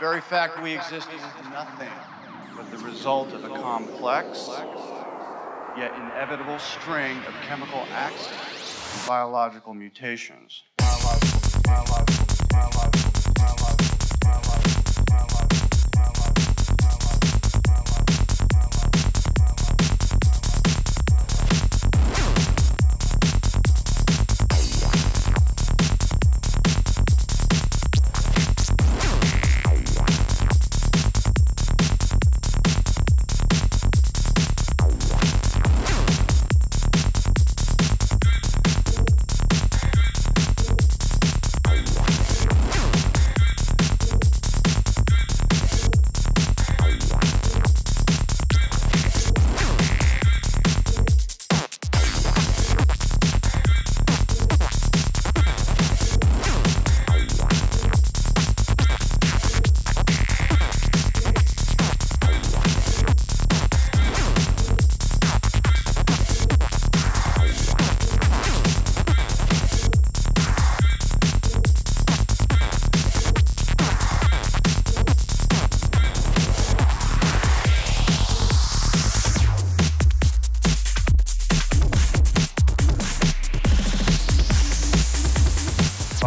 The very fact we exist is nothing but the result of a complex, yet inevitable string of chemical accidents and biological mutations. Biological, biological, biological.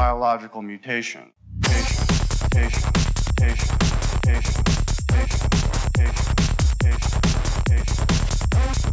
Biological mutation. Mutation, mutation, mutation, mutation, mutation, mutation, mutation, mutation,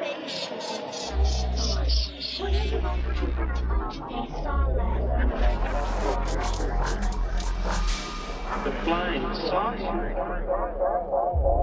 The flying saucer.